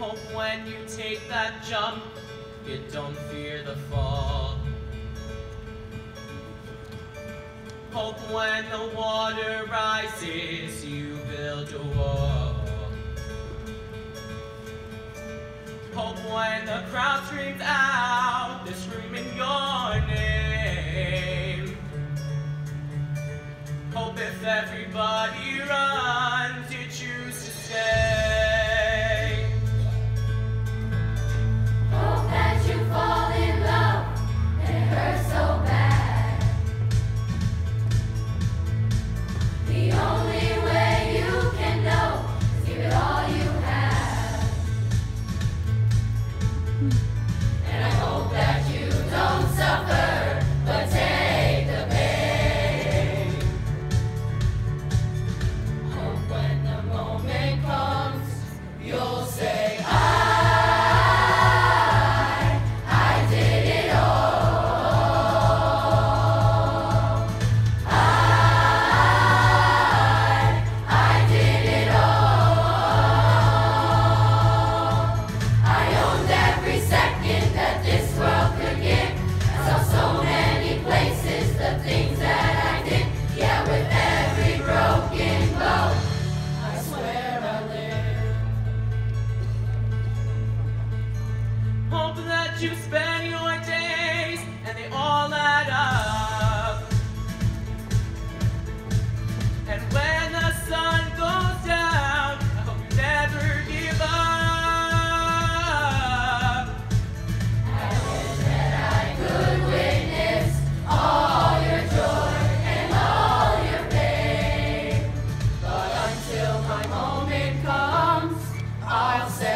when you take that jump, you don't fear the fall. Hope when the water rises, you build a wall. Hope when the crowd screams out. I'll say.